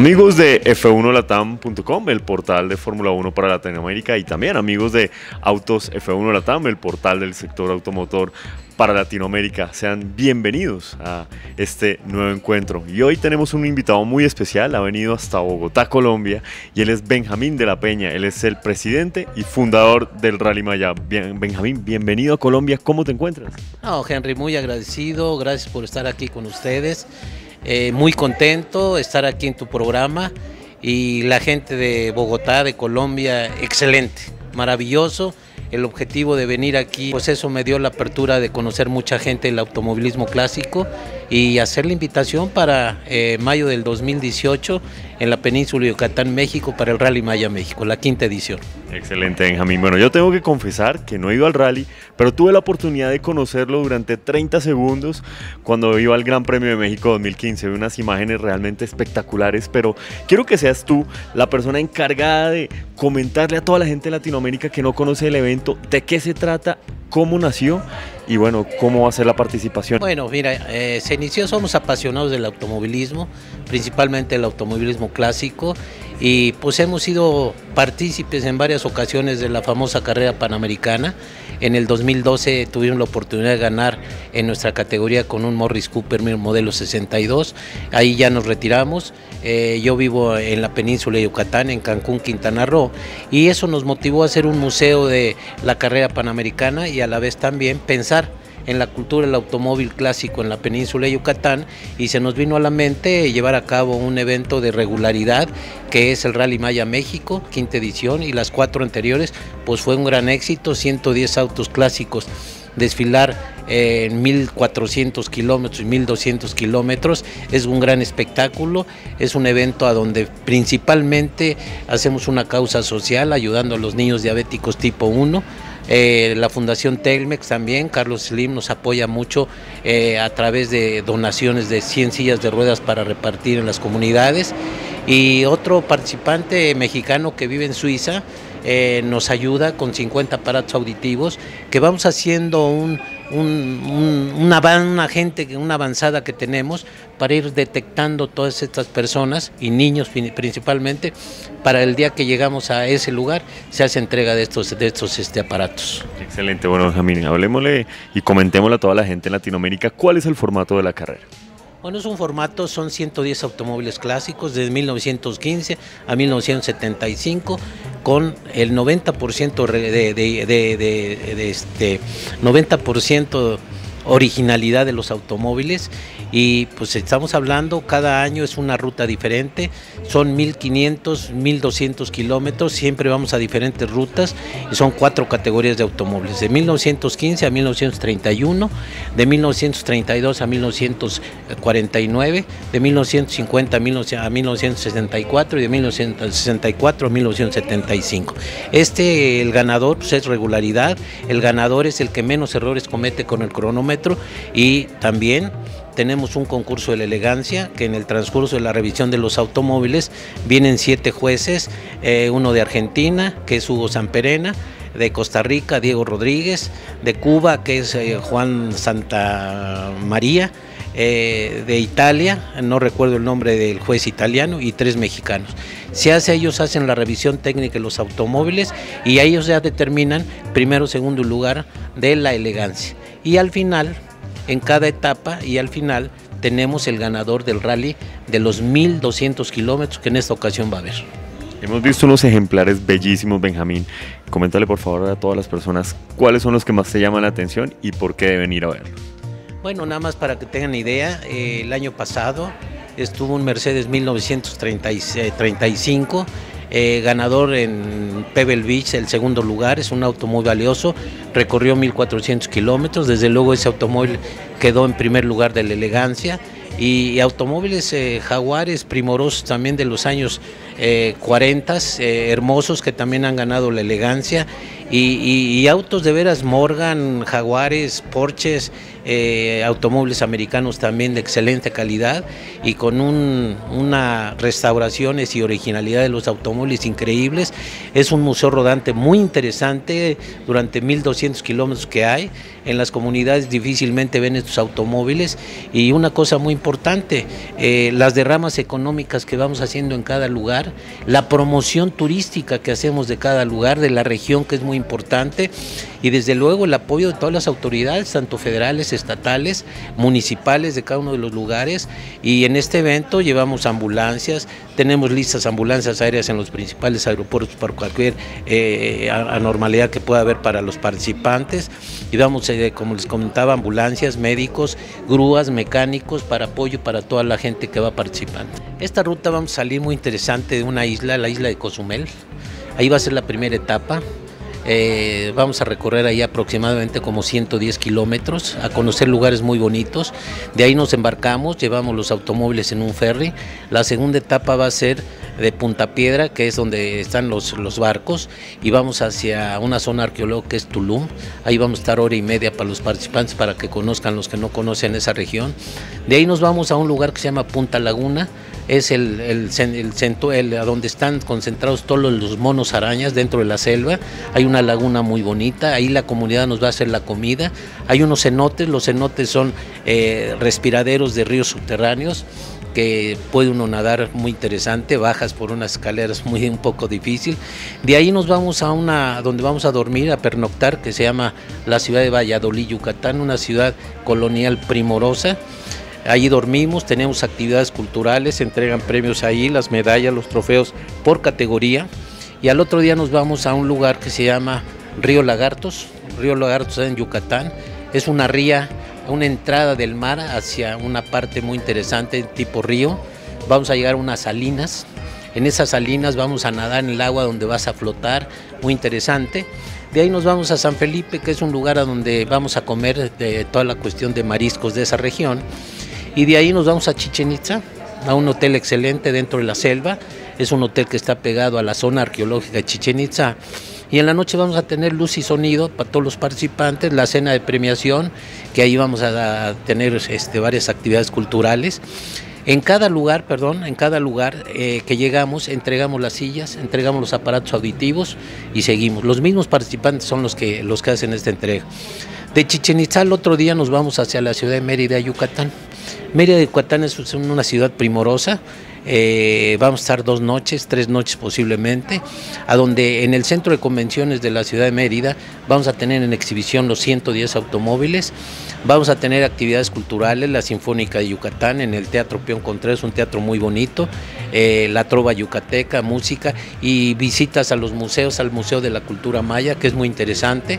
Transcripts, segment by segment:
Amigos de F1latam.com, el portal de Fórmula 1 para Latinoamérica y también amigos de Autos F1 Latam, el portal del sector automotor para Latinoamérica. Sean bienvenidos a este nuevo encuentro. Y hoy tenemos un invitado muy especial, ha venido hasta Bogotá, Colombia, y él es Benjamín de la Peña. Él es el presidente y fundador del Rally Maya. Bien, Benjamín, bienvenido a Colombia. ¿Cómo te encuentras? No, Henry, muy agradecido. Gracias por estar aquí con ustedes. Eh, muy contento estar aquí en tu programa y la gente de Bogotá, de Colombia, excelente, maravilloso. El objetivo de venir aquí, pues eso me dio la apertura de conocer mucha gente del automovilismo clásico y hacer la invitación para eh, mayo del 2018 en la península de Yucatán, México, para el Rally Maya México, la quinta edición. Excelente, Benjamín. Bueno, yo tengo que confesar que no he ido al rally, pero tuve la oportunidad de conocerlo durante 30 segundos cuando iba al Gran Premio de México 2015. Vi unas imágenes realmente espectaculares, pero quiero que seas tú la persona encargada de comentarle a toda la gente de Latinoamérica que no conoce el evento de qué se trata, cómo nació y bueno, cómo va a ser la participación. Bueno, mira, eh, se inició, somos apasionados del automovilismo, principalmente el automovilismo clásico y pues hemos sido partícipes en varias ocasiones de la famosa carrera panamericana. En el 2012 tuvimos la oportunidad de ganar en nuestra categoría con un Morris Cooper modelo 62. Ahí ya nos retiramos. Eh, yo vivo en la península de Yucatán, en Cancún, Quintana Roo, y eso nos motivó a hacer un museo de la carrera panamericana y a la vez también pensar en la cultura del automóvil clásico en la península de Yucatán y se nos vino a la mente llevar a cabo un evento de regularidad que es el Rally Maya México, quinta edición, y las cuatro anteriores, pues fue un gran éxito, 110 autos clásicos desfilar en 1400 kilómetros y 1200 kilómetros. Es un gran espectáculo, es un evento a donde principalmente hacemos una causa social ayudando a los niños diabéticos tipo 1 eh, la Fundación Telmex también, Carlos Slim nos apoya mucho eh, a través de donaciones de 100 sillas de ruedas para repartir en las comunidades. Y otro participante mexicano que vive en Suiza eh, nos ayuda con 50 aparatos auditivos que vamos haciendo un, una, gente, una avanzada que tenemos para ir detectando todas estas personas y niños principalmente para el día que llegamos a ese lugar se hace entrega de estos, estos este, aparatos. Excelente, bueno Benjamín, hablemosle y comentémosle a toda la gente en Latinoamérica cuál es el formato de la carrera. Bueno, es un formato, son 110 automóviles clásicos desde 1915 a 1975 con el 90% de, de, de, este 90% originalidad de los automóviles y pues estamos hablando, cada año es una ruta diferente, son 1500, 1200 kilómetros, siempre vamos a diferentes rutas y son cuatro categorías de automóviles, de 1915 a 1931, de 1932 a 1949, de 1950 a 1964 y de 1964 a 1975. Este, el ganador pues, es regularidad, el ganador es el que menos errores comete con el cronómetro y también tenemos un concurso de la elegancia que en el transcurso de la revisión de los automóviles vienen siete jueces, eh, uno de Argentina, que es Hugo Samperena, de Costa Rica, Diego Rodríguez, de Cuba, que es eh, Juan Santa María, eh, de Italia, no recuerdo el nombre del juez italiano, y tres mexicanos. Se hace, ellos hacen la revisión técnica de los automóviles y ellos ya determinan primero, segundo lugar de la elegancia. Y al final, en cada etapa y al final tenemos el ganador del rally de los 1200 kilómetros que en esta ocasión va a haber. Hemos visto unos ejemplares bellísimos, Benjamín. Coméntale por favor a todas las personas cuáles son los que más te llaman la atención y por qué deben ir a verlos. Bueno, nada más para que tengan idea, eh, el año pasado estuvo un Mercedes 1935 eh, ganador en Pebble Beach, el segundo lugar, es un auto muy valioso, recorrió 1400 kilómetros, desde luego ese automóvil quedó en primer lugar de la elegancia y automóviles eh, jaguares primorosos también de los años 40 hermosos que también han ganado la elegancia y, autos de veras Morgan, Jaguares, Porsches, eh, automóviles americanos también de excelente calidad y con una restauraciones y originalidad de los automóviles increíbles. Es un museo rodante muy interesante durante 1200 kilómetros que hay. En las comunidades difícilmente ven estos automóviles y una cosa muy importante, eh, las derramas económicas que vamos haciendo en cada lugar, la promoción turística que hacemos de cada lugar, de la región que es muy importante y desde luego el apoyo de todas las autoridades, tanto federales, estatales, municipales de cada uno de los lugares y en este evento llevamos ambulancias, tenemos listas ambulancias aéreas en los principales aeropuertos por cualquier eh, anormalidad que pueda haber para los participantes y vamos, eh, como les comentaba, ambulancias, médicos, grúas, mecánicos para apoyo para toda la gente que va participando. Esta ruta vamos a salir muy interesante de una isla, la isla de Cozumel. Ahí va a ser la primera etapa. Eh, vamos a recorrer ahí aproximadamente como 110 kilómetros, a conocer lugares muy bonitos. De ahí nos embarcamos, llevamos los automóviles en un ferry. La segunda etapa va a ser de Punta Piedra, que es donde están los, los barcos, y vamos hacia una zona arqueológica que es Tulum. Ahí vamos a estar hora y media para los participantes para que conozcan los que no conocen esa región. De ahí nos vamos a un lugar que se llama Punta Laguna es el, el, centro, el, donde están concentrados todos los monos arañas dentro de la selva. Hay una laguna muy bonita, ahí la comunidad nos va a hacer la comida. Hay unos cenotes, los cenotes son eh, respiraderos de ríos subterráneos que puede uno nadar muy interesante, bajas por unas escaleras muy un poco difícil. De ahí nos vamos a una donde vamos a dormir, a pernoctar, que se llama la ciudad de Valladolid, Yucatán, una ciudad colonial primorosa. Allí dormimos, tenemos actividades culturales, se entregan premios ahí, las medallas, los trofeos por categoría. Y al otro día nos vamos a un lugar que se llama Río Lagartos. Río Lagartos en Yucatán. Es una ría, una entrada del mar hacia una parte muy interesante, tipo río. Vamos a llegar a unas salinas. En esas salinas vamos a nadar en el agua donde vas a flotar, muy interesante. De ahí nos vamos a San Felipe, que es un lugar a donde vamos a comer de toda la cuestión de mariscos de esa región. Y de ahí nos vamos a Chichen Itza, a un hotel excelente dentro de la selva. Es un hotel que está pegado a la zona arqueológica de Chichen Itza. Y en la noche vamos a tener luz y sonido para todos los participantes, la cena de premiación, que ahí vamos a tener este, varias actividades culturales. En cada lugar, perdón, en cada lugar eh, que llegamos, entregamos las sillas, entregamos los aparatos auditivos y seguimos. Los mismos participantes son los que, los que hacen esta entrega. De Chichen Itza el otro día nos vamos hacia la ciudad de Mérida, Yucatán. Mérida de Yucatán es una ciudad primorosa. Eh, vamos a estar dos noches, tres noches posiblemente, a donde en el centro de convenciones de la ciudad de Mérida vamos a tener en exhibición los 110 automóviles, vamos a tener actividades culturales, la Sinfónica de Yucatán en el Teatro Peón Contreras, un teatro muy bonito, eh, la Trova Yucateca, música y visitas a los museos, al Museo de la Cultura Maya, que es muy interesante.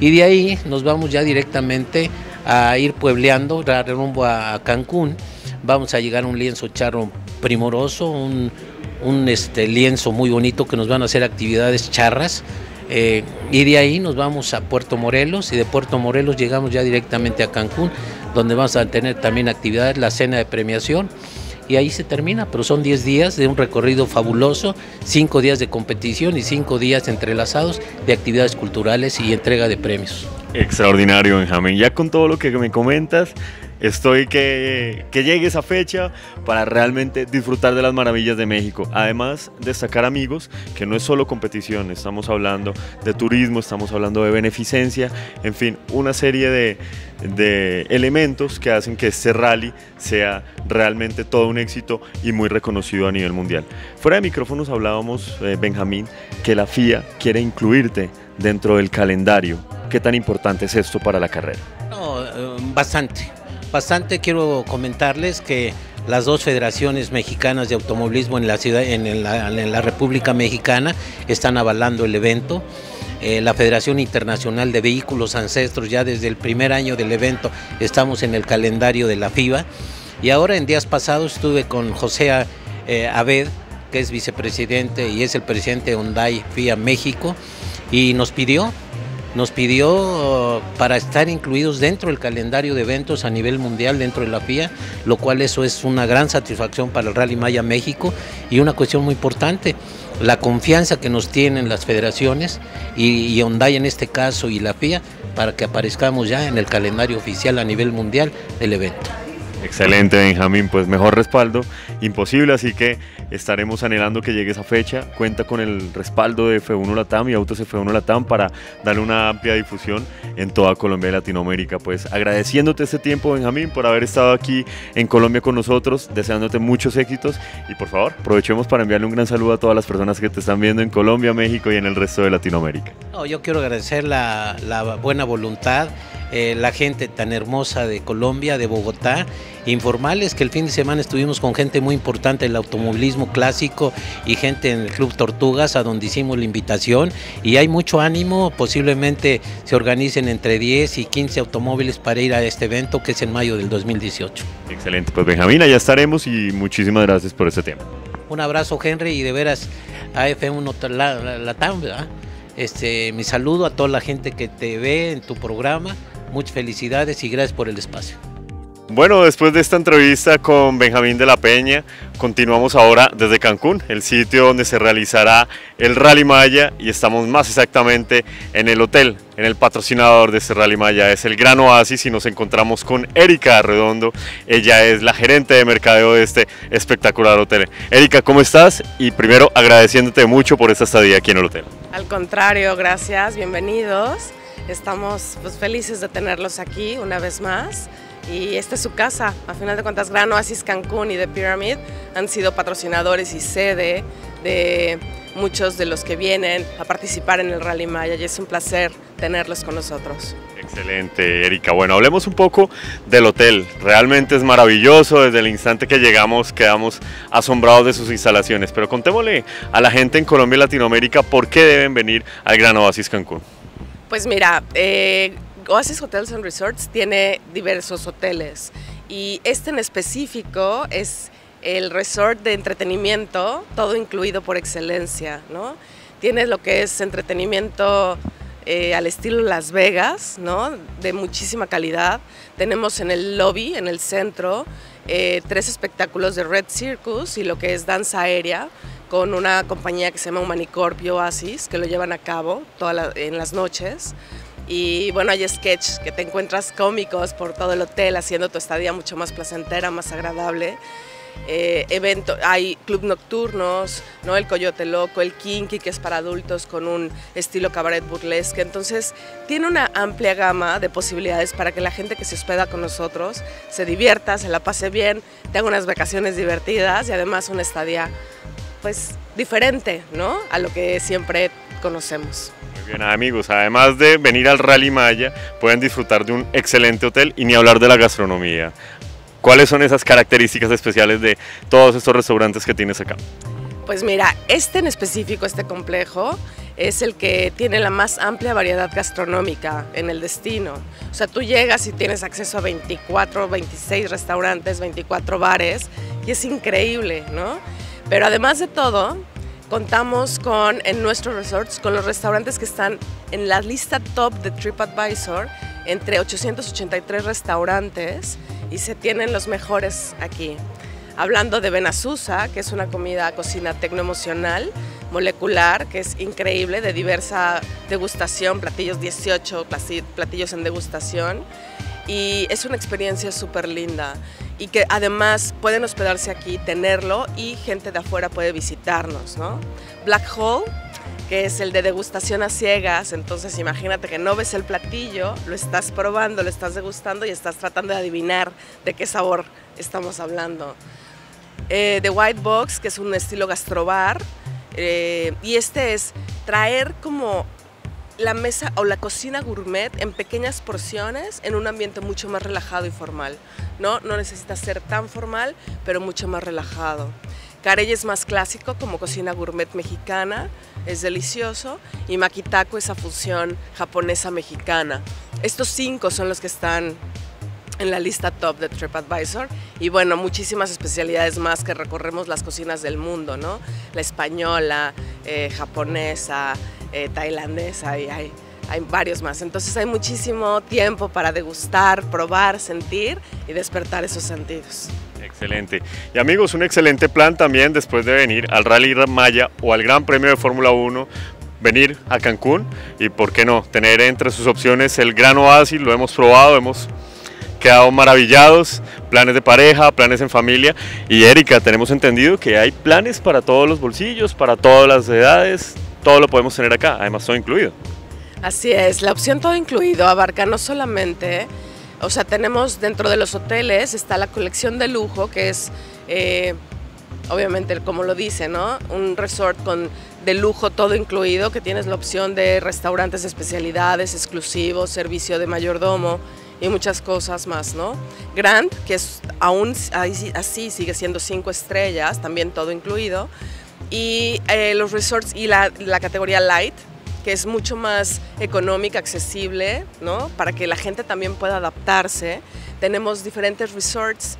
Y de ahí nos vamos ya directamente a ir puebleando rumbo a Cancún. Vamos a llegar a un lienzo charro primoroso, un, este, lienzo muy bonito que nos van a hacer actividades charras. Eh, y de ahí nos vamos a Puerto Morelos y de Puerto Morelos llegamos ya directamente a Cancún, donde vamos a tener también actividades, la cena de premiación y ahí se termina, pero son 10 días de un recorrido fabuloso, 5 días de competición y 5 días entrelazados de actividades culturales y entrega de premios. Extraordinario, Benjamín. Ya con todo lo que me comentas, estoy que, que llegue esa fecha para realmente disfrutar de las maravillas de México. Además, destacar amigos que no es solo competición, estamos hablando de turismo, estamos hablando de beneficencia, en fin, una serie de, de elementos que hacen que este rally sea realmente todo un éxito y muy reconocido a nivel mundial. Fuera de micrófonos hablábamos, eh, Benjamín, que la FIA quiere incluirte dentro del calendario. ¿Qué tan importante es esto para la carrera? Eh, bastante, bastante quiero comentarles que las dos federaciones mexicanas de automovilismo en la ciudad, en la República Mexicana, están avalando el evento. Eh, la Federación Internacional de Vehículos Ancestros, ya desde el primer año del evento estamos en el calendario de la FIBA. Y ahora en días pasados estuve con José eh, Abed, que es vicepresidente y es el presidente de Hyundai FIA México, y nos pidió nos pidió para estar incluidos dentro del calendario de eventos a nivel mundial dentro de la FIA, lo cual eso es una gran satisfacción para el Rally Maya México y una cuestión muy importante, la confianza que nos tienen las federaciones y, y en este caso y la FIA para que aparezcamos ya en el calendario oficial a nivel mundial del evento. Excelente, Benjamín. Pues mejor respaldo imposible, así que estaremos anhelando que llegue esa fecha. Cuenta con el respaldo de F1 Latam y Autos F1 Latam para darle una amplia difusión en toda Colombia y Latinoamérica. Pues agradeciéndote este tiempo, Benjamín, por haber estado aquí en Colombia con nosotros, deseándote muchos éxitos y por favor, aprovechemos para enviarle un gran saludo a todas las personas que te están viendo en Colombia, México y en el resto de Latinoamérica. yo quiero agradecer la buena voluntad eh, la gente tan hermosa de Colombia, de Bogotá. Informarles que el fin de semana estuvimos con gente muy importante del automovilismo clásico y gente en el Club Tortugas, a donde hicimos la invitación. Y hay mucho ánimo, posiblemente se organicen entre 10 y 15 automóviles para ir a este evento que es en mayo del 2018. Excelente, pues Benjamín, ya estaremos y muchísimas gracias por este tiempo. Un abrazo, Henry, y de veras a F1 la, la. Este, mi saludo a toda la gente que te ve en tu programa Muchas felicidades y gracias por el espacio. Bueno, después de esta entrevista con Benjamín de la Peña, continuamos ahora desde Cancún, el sitio donde se realizará el Rally Maya y estamos más exactamente en el hotel, en el patrocinador de este Rally Maya, es el Gran Oasis y nos encontramos con Erika Redondo, ella es la gerente de mercadeo de este espectacular hotel. Erika, ¿cómo estás? Y primero agradeciéndote mucho por esta estadía aquí en el hotel. Al contrario, gracias, bienvenidos. Estamos pues, felices de tenerlos aquí una vez más y esta es su casa. A final de cuentas, Gran Oasis Cancún y The Pyramid han sido patrocinadores y sede de muchos de los que vienen a participar en el Rally Maya y es un placer tenerlos con nosotros. Excelente, Erika. Bueno, hablemos un poco del hotel. Realmente es maravilloso. Desde el instante que llegamos quedamos asombrados de sus instalaciones. Pero contémosle a la gente en Colombia y Latinoamérica por qué deben venir al Gran Oasis Cancún. Pues mira, eh, Oasis Hotels and Resorts tiene diversos hoteles y este en específico es el resort de entretenimiento, todo incluido por excelencia, ¿no? Tiene lo que es entretenimiento eh, al estilo Las Vegas, ¿no? De muchísima calidad. Tenemos en el lobby, en el centro, eh, tres espectáculos de Red Circus y lo que es danza aérea con una compañía que se llama Humanicorpio Oasis, que lo llevan a cabo en las noches. Y bueno, hay sketch que te encuentras cómicos por todo el hotel, haciendo tu estadía mucho más placentera, más agradable. Eh, evento, hay club nocturnos, ¿no? el Coyote Loco, el Kinky, que es para adultos con un estilo cabaret burlesque. Entonces, tiene una amplia gama de posibilidades para que la gente que se hospeda con nosotros se divierta, se la pase bien, tenga unas vacaciones divertidas y además una estadía pues diferente, ¿no? A lo que siempre conocemos. Muy bien, amigos, además de venir al Rally Maya, pueden disfrutar de un excelente hotel y ni hablar de la gastronomía. ¿Cuáles son esas características especiales de todos estos restaurantes que tienes acá? Pues mira, este en específico, este complejo, es el que tiene la más amplia variedad gastronómica en el destino. O sea, tú llegas y tienes acceso a 24, 26 restaurantes, 24 bares, y es increíble, ¿no? Pero además de todo, contamos con en nuestros resorts con los restaurantes que están en la lista top de TripAdvisor entre 883 restaurantes y se tienen los mejores aquí. Hablando de Benazusa, que es una comida cocina tecnoemocional, molecular, que es increíble, de diversa degustación, platillos 18 platillos en degustación y es una experiencia súper linda y que además pueden hospedarse aquí, tenerlo y gente de afuera puede visitarnos, ¿no? Black Hole, que es el de degustación a ciegas, entonces imagínate que no ves el platillo, lo estás probando, lo estás degustando y estás tratando de adivinar de qué sabor estamos hablando. Eh, The White Box, que es un estilo gastrobar, eh, y este es traer como la mesa o la cocina gourmet en pequeñas porciones en un ambiente mucho más relajado y formal. No, no necesita ser tan formal, pero mucho más relajado. Carey es más clásico como cocina gourmet mexicana, es delicioso. Y Makitaku esa fusión japonesa-mexicana. Estos cinco son los que están en la lista top de TripAdvisor y bueno, muchísimas especialidades más que recorremos las cocinas del mundo, ¿no? La española, eh, japonesa, eh, tailandesa y hay hay varios más. Entonces hay muchísimo tiempo para degustar, probar, sentir y despertar esos sentidos. Excelente. Y amigos, un excelente plan también después de venir al Rally Maya o al Gran Premio de Fórmula 1 venir a Cancún y por qué no tener entre sus opciones el Gran Oasis, lo hemos probado, hemos quedado maravillados, planes de pareja, planes en familia. Y Erika, tenemos entendido que hay planes para todos los bolsillos, para todas las edades, todo lo podemos tener acá, además todo incluido. Así es, la opción todo incluido abarca no solamente, o sea, tenemos dentro de los hoteles, está la colección de lujo, que es, eh, obviamente, como lo dice, ¿no? Un resort con de lujo todo incluido, que tienes la opción de restaurantes de especialidades, exclusivos, servicio de mayordomo y muchas cosas más, ¿no? Grand, que es aún así sigue siendo cinco estrellas, también todo incluido. Y eh, los resorts y la, la categoría Light, que es mucho más económica, accesible, ¿no? Para que la gente también pueda adaptarse. Tenemos diferentes resorts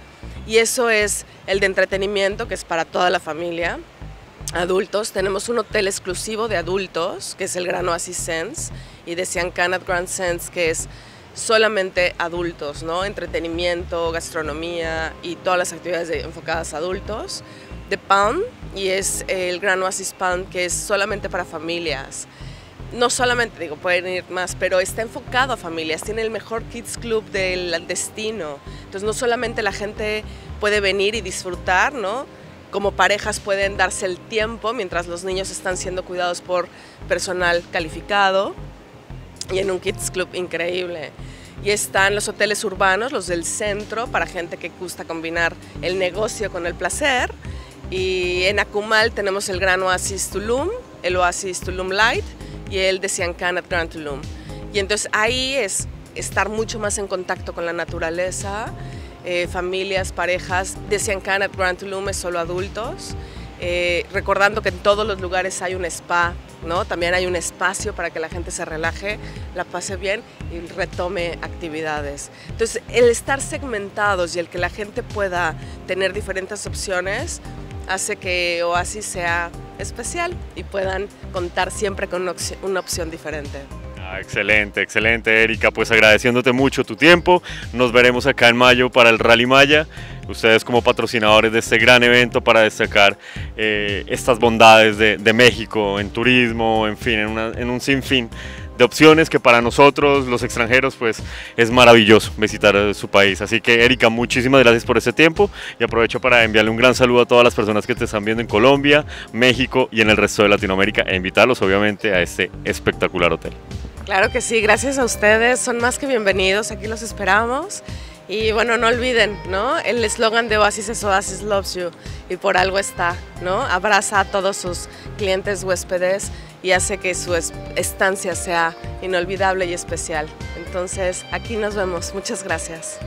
y eso es el de entretenimiento, que es para toda la familia. Adultos, tenemos un hotel exclusivo de adultos, que es el Gran Oasis Sense, y de Siancanat Grand Sense, que es solamente adultos, ¿no? Entretenimiento, gastronomía y todas las actividades enfocadas a adultos. De Palm, y es el Gran Oasis Palm, que es solamente para familias no solamente, digo, pueden ir más, pero está enfocado a familias, tiene el mejor Kids Club del destino. Entonces no solamente la gente puede venir y disfrutar, ¿no? Como parejas pueden darse el tiempo mientras los niños están siendo cuidados por personal calificado y en un Kids Club increíble. Y están los hoteles urbanos, los del centro, para gente que gusta combinar el negocio con el placer. Y en Akumal tenemos el Gran Oasis Tulum, el Oasis Tulum Light, y él de Siancan at Grand Tulum. Y entonces ahí es estar mucho más en contacto con la naturaleza, eh, familias, parejas. De Siancan at Grand Tulum es solo adultos. Eh, recordando que en todos los lugares hay un spa, ¿no? También hay un espacio para que la gente se relaje, la pase bien y retome actividades. Entonces, el estar segmentados y el que la gente pueda tener diferentes opciones hace que Oasis sea especial y puedan contar siempre con una opción, diferente. Ah, excelente, excelente Erika, pues agradeciéndote mucho tu tiempo, nos veremos acá en mayo para el Rally Maya, ustedes como patrocinadores de este gran evento para destacar eh, estas bondades de, México en turismo, en fin, en, en un sinfín de opciones que para nosotros los extranjeros pues es maravilloso visitar eh, su país. Así que Erika, muchísimas gracias por este tiempo y aprovecho para enviarle un gran saludo a todas las personas que te están viendo en Colombia, México y en el resto de Latinoamérica e invitarlos obviamente a este espectacular hotel. Claro que sí, gracias a ustedes, son más que bienvenidos, aquí los esperamos. Y bueno, no olviden, ¿no? El eslogan de Oasis es Oasis Loves You y por algo está, ¿no? Abraza a todos sus clientes huéspedes y hace que su estancia sea inolvidable y especial. Entonces, aquí nos vemos. Muchas gracias.